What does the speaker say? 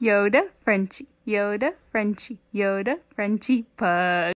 Yoda, Frenchie, Yoda, Frenchie, Yoda, Frenchie, pug.